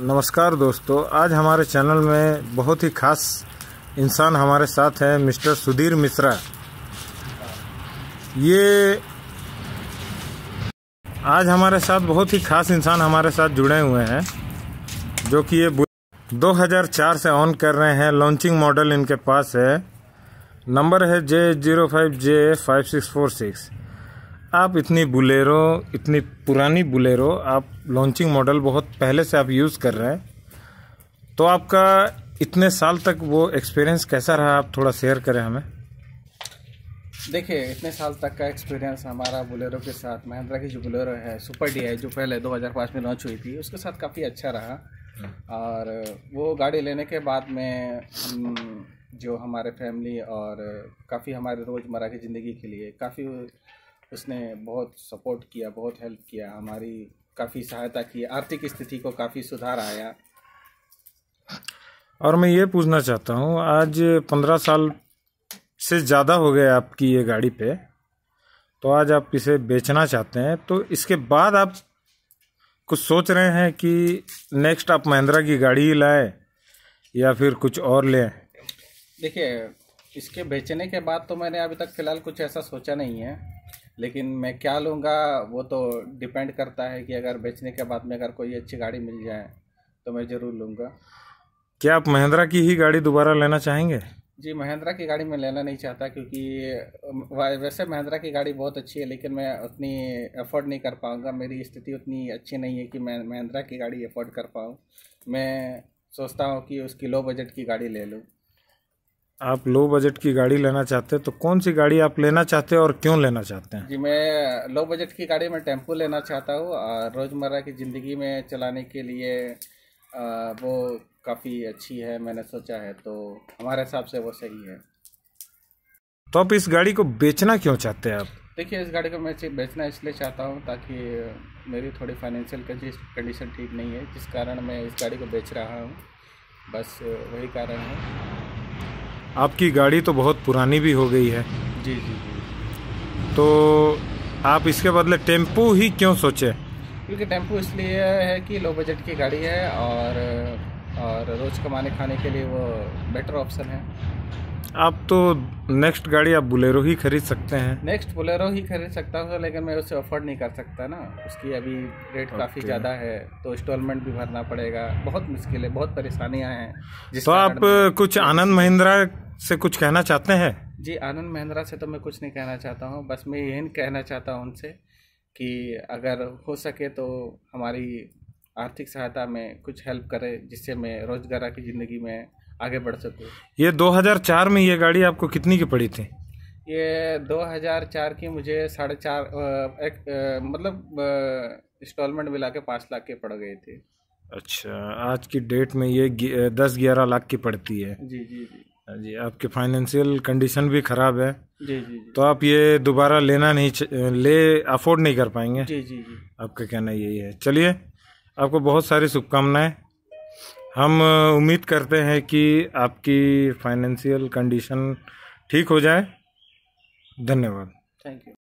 नमस्कार दोस्तों, आज हमारे चैनल में बहुत ही खास इंसान हमारे साथ हैं मिस्टर सुधीर मिश्रा। ये आज हमारे साथ बहुत ही खास इंसान हमारे साथ जुड़े हुए हैं, जो कि ये 2004 से ऑन कर रहे हैं लॉन्चिंग मॉडल इनके पास है। नंबर है J zero five J five six four six आप इतनी बुलेरो, इतनी पुरानी बुलेरो, आप लॉन्चिंग मॉडल बहुत पहले से आप यूज़ कर रहे हैं तो आपका इतने साल तक वो एक्सपीरियंस कैसा रहा? आप थोड़ा शेयर करें हमें। देखिए, इतने साल तक का एक्सपीरियंस हमारा बुलेरो के साथ महिंद्रा की जो बुलेरो है सुपर डी जो पहले 2005 में लॉन्च हुई थी, उसके साथ काफ़ी अच्छा रहा। और वो गाड़ी लेने के बाद में जो हमारे फैमिली और काफ़ी हमारे रोज़मर्रा की ज़िंदगी के लिए काफ़ी उसने बहुत सपोर्ट किया बहुत हेल्प किया हमारी काफ़ी सहायता की आर्थिक स्थिति को काफ़ी सुधार आया। और मैं ये पूछना चाहता हूँ आज पंद्रह साल से ज़्यादा हो गए आपकी ये गाड़ी पे तो आज आप इसे बेचना चाहते हैं तो इसके बाद आप कुछ सोच रहे हैं कि नेक्स्ट आप महिंद्रा की गाड़ी ही लाए या फिर कुछ और लें? देखिए इसके बेचने के बाद तो मैंने अभी तक फ़िलहाल कुछ ऐसा सोचा नहीं है। लेकिन मैं क्या लूँगा वो तो डिपेंड करता है कि अगर बेचने के बाद में अगर कोई अच्छी गाड़ी मिल जाए तो मैं ज़रूर लूँगा। क्या आप महिंद्रा की ही गाड़ी दोबारा लेना चाहेंगे? जी महिंद्रा की गाड़ी मैं लेना नहीं चाहता क्योंकि वैसे महिंद्रा की गाड़ी बहुत अच्छी है लेकिन मैं उतनी अफोर्ड नहीं कर पाऊँगा। मेरी स्थिति उतनी अच्छी नहीं है कि मैं महिंद्रा की गाड़ी अफोर्ड कर पाऊँ। मैं सोचता हूँ कि उसकी लो बजट की गाड़ी ले लूँ। आप लो बजट की गाड़ी लेना चाहते हैं तो कौन सी गाड़ी आप लेना चाहते हैं और क्यों लेना चाहते हैं? जी मैं लो बजट की गाड़ी में टेंपो लेना चाहता हूँ और रोज़मर्रा की ज़िंदगी में चलाने के लिए आ, वो काफ़ी अच्छी है मैंने सोचा है तो हमारे हिसाब से वो सही है। तो आप इस गाड़ी को बेचना क्यों चाहते हैं आप? देखिए इस गाड़ी को मैं बेचना इसलिए चाहता हूँ ताकि मेरी थोड़ी फाइनेंशियल कंडीशन ठीक नहीं है जिस कारण मैं इस गाड़ी को बेच रहा हूँ बस वही कारण है। आपकी गाड़ी तो बहुत पुरानी भी हो गई है। जी जी जी। तो आप इसके बदले टेंपो ही क्यों सोचे? क्योंकि टेंपो इसलिए है कि लो बजट की गाड़ी है और और रोज़ कमाने खाने के लिए वो बेटर ऑप्शन है। आप तो नेक्स्ट गाड़ी आप बुलेरो ही खरीद सकते हैं। नेक्स्ट बुलेरो ही खरीद सकता हूँ लेकिन मैं उसे अफोर्ड नहीं कर सकता ना। उसकी अभी रेट काफ़ी ज़्यादा है तो इंस्टॉलमेंट भी भरना पड़ेगा। बहुत मुश्किल है बहुत परेशानियाँ हैं तो आप कुछ आनंद महिंद्रा से कुछ कहना चाहते हैं? जी आनंद महिंद्रा से तो मैं कुछ नहीं कहना चाहता हूँ। बस मैं यही कहना चाहता हूँ उनसे कि अगर हो सके तो हमारी आर्थिक सहायता में कुछ हेल्प करे जिससे मैं रोज़गार की ज़िंदगी में आगे बढ़ सकूँ। ये 2004 में ये गाड़ी आपको कितनी की पड़ी थी? ये 2004 की मुझे साढ़े चार एक मतलब इंस्टॉलमेंट मिला के पाँच लाख के पड़ गए थे। अच्छा आज की डेट में ये दस ग्यारह लाख की पड़ती है। जी जी जी। जी आपके फाइनेंशियल कंडीशन भी ख़राब है। जी जी जी। तो आप ये दोबारा लेना नहीं ले अफोर्ड नहीं कर पाएँगे। जी जी जी। आपका कहना यही है। चलिए आपको बहुत सारी शुभकामनाएँ। हम उम्मीद करते हैं कि आपकी फाइनेंशियल कंडीशन ठीक हो जाए। धन्यवाद। Thank you